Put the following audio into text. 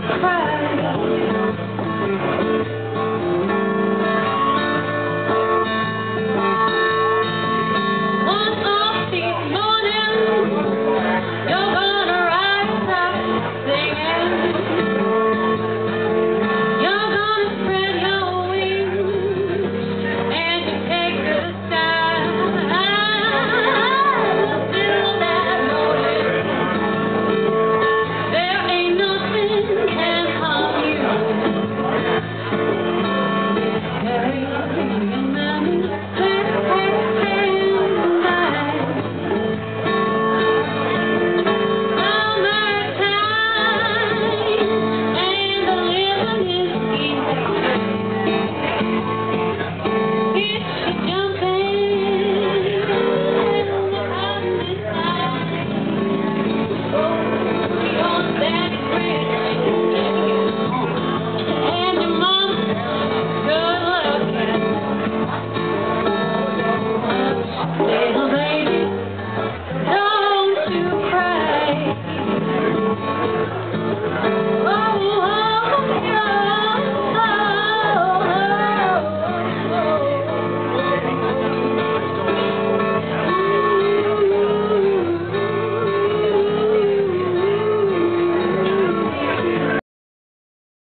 cry.